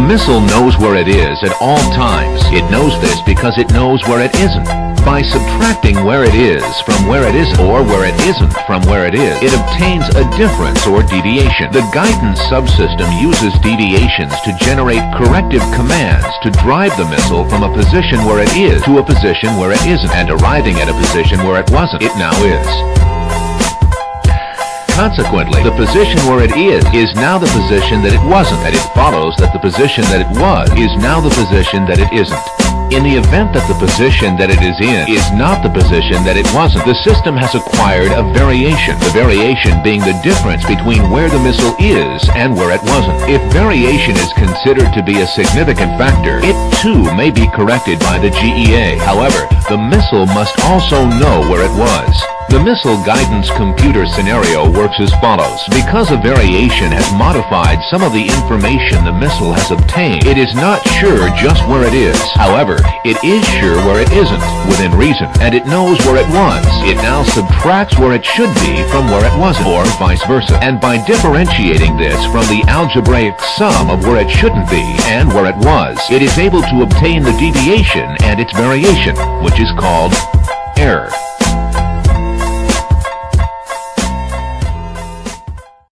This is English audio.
missile knows where it is at all times. It knows this because it knows where it isn't. By subtracting where it is from where it isn't or where it isn't from where it is, it obtains a difference or deviation. The guidance subsystem uses deviations to generate corrective commands to drive the missile from a position where it is to a position where it isn't and arriving at a position where it wasn't. It now is. Consequently, the position where it is is now the position that it wasn't, and it follows that the position that it was is now the position that it isn't. In the event that the position that it is in is not the position that it wasn't, the system has acquired a variation, the variation being the difference between where the missile is and where it wasn't. If variation is considered to be a significant factor, it too may be corrected by the GEA. However, the missile must also know where it was. The missile guidance computer scenario works as follows. Because a variation has modified some of the information the missile has obtained, it is not sure just where it is. However, it is sure where it isn't, within reason, and it knows where it was. It now subtracts where it should be from where it wasn't, or vice versa. And by differentiating this from the algebraic sum of where it shouldn't be and where it was, it is able to obtain the deviation and its variation, which is called.